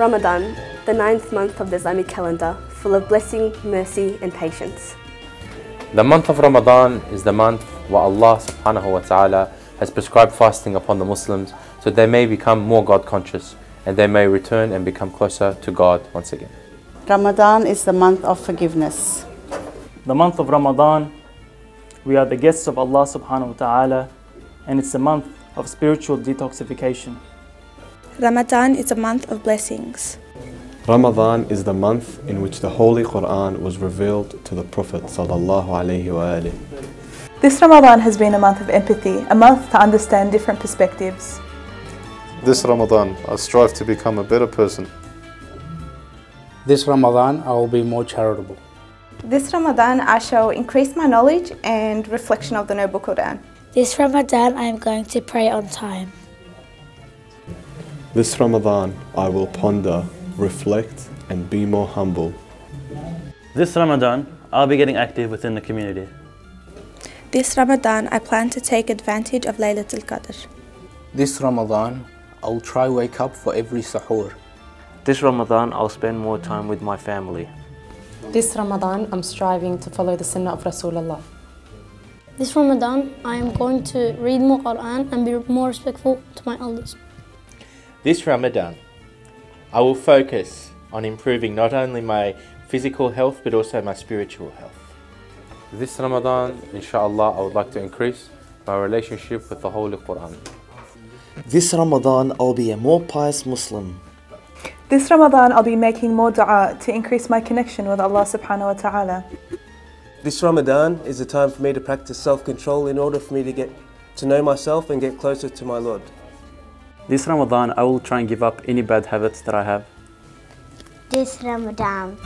Ramadan, the ninth month of the Islamic calendar, full of blessing, mercy and patience. The month of Ramadan is the month where Allah subhanahu wa ta'ala has prescribed fasting upon the Muslims so they may become more God conscious and they may return and become closer to God once again. Ramadan is the month of forgiveness. The month of Ramadan, we are the guests of Allah subhanahu wa ta'ala and it's a month of spiritual detoxification. Ramadan is a month of blessings. Ramadan is the month in which the Holy Quran was revealed to the Prophet sallallahu. This Ramadan has been a month of empathy, a month to understand different perspectives. This Ramadan, I strive to become a better person. This Ramadan, I will be more charitable. This Ramadan, I shall increase my knowledge and reflection of the Noble Quran. This Ramadan, I am going to pray on time. This Ramadan, I will ponder, reflect, and be more humble. This Ramadan, I'll be getting active within the community. This Ramadan, I plan to take advantage of Laylatul Qadr. This Ramadan, I'll try wake up for every sahur. This Ramadan, I'll spend more time with my family. This Ramadan, I'm striving to follow the Sunnah of Rasulullah. This Ramadan, I am going to read more Quran and be more respectful to my elders. This Ramadan, I will focus on improving not only my physical health but also my spiritual health. This Ramadan, inshallah, I would like to increase my relationship with the Holy Quran. This Ramadan, I'll be a more pious Muslim. This Ramadan, I'll be making more dua to increase my connection with Allah subhanahu wa ta'ala. This Ramadan is a time for me to practice self-control in order for me to get to know myself and get closer to my Lord. This Ramadan, I will try and give up any bad habits that I have. This Ramadan,